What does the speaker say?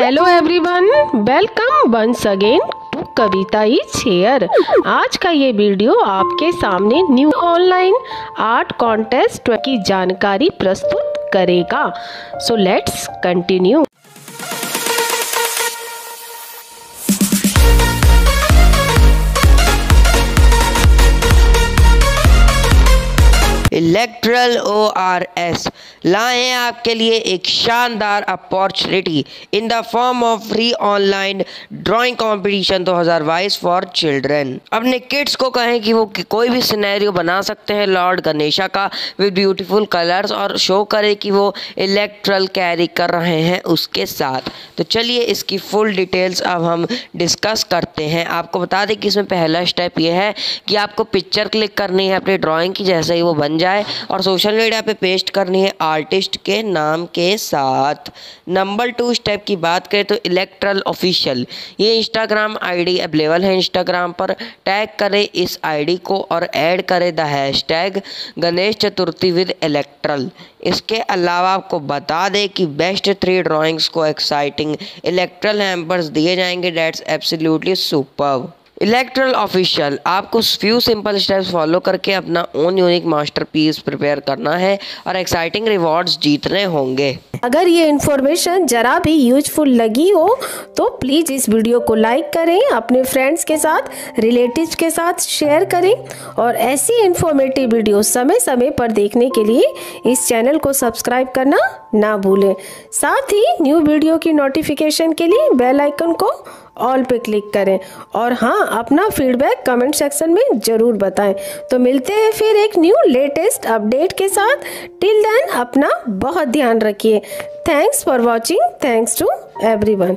Hello everyone welcome once again to Kavita is here आज का ये वीडियो आपके सामने न्यू ऑनलाइन आर्ट कॉन्टेस्ट की जानकारी प्रस्तुत करेगा। So let's continue Electral O R S लाए हैं आपके लिए एक शानदार opportunity in the form of free online drawing competition 2022 for children अपने किड्स को कहें कि वो कि कोई भी सिनेरियो बना सकते हैं लॉर्ड गणेशा का विद ब्यूटीफुल कलर्स और शो करें कि वो इलेक्ट्रल कैरी कर रहे हैं उसके साथ. तो चलिए इसकी फुल डिटेल्स अब हम डिस्कस करते हैं. आपको बता दें कि इसमें पहला स्टेप ये है कि आपको पिक्चर क्लिक करनी है अपनी ड्राइंग की, जैसे ही वो बन जाए और सोशल मीडिया पे पेस्ट करनी है आर्टिस्ट के नाम के साथ। नंबर टू स्टेप की बात करें तो इलेक्ट्रल ऑफिशियल ये इंस्टाग्राम आईडी अवेलेबल है इंस्टाग्राम पर। टैग करें इस आईडी को और ऐड करें the hashtag Ganesh Chaturthi with Electral इसके अलावा आपको बता दें कि बेस्ट थ्री ड्राइंग्स को एक्साइटिंग इलेक्ट्रल हैम्पर्स दिए जाएँगे। That's absolutely super Electral official आपको फ्यू सिंपल स्टेप्स फॉलो करके अपना ओन यूनिक मास्टरपीस प्रिपेयर करना है और एक्साइटिंग रिवॉर्ड्स जीतने होंगे। अगर ये इन्फॉर्मेशन ज़रा भी यूजफुल लगी हो तो प्लीज़ इस वीडियो को लाइक करें, अपने फ्रेंड्स के साथ रिलेटिव के साथ शेयर करें और ऐसी इन्फॉर्मेटिव वीडियो समय समय पर देखने के लिए इस चैनल को सब्सक्राइब करना ना भूलें। साथ ही न्यू वीडियो की नोटिफिकेशन के लिए बेल आइकन को ऑल पे क्लिक करें और हाँ अपना फीडबैक कमेंट सेक्शन में ज़रूर बताएँ। तो मिलते हैं फिर एक न्यू लेटेस्ट अपडेट के साथ। टिल देन अपना बहुत ध्यान रखिए। Thanks for watching thanks to everyone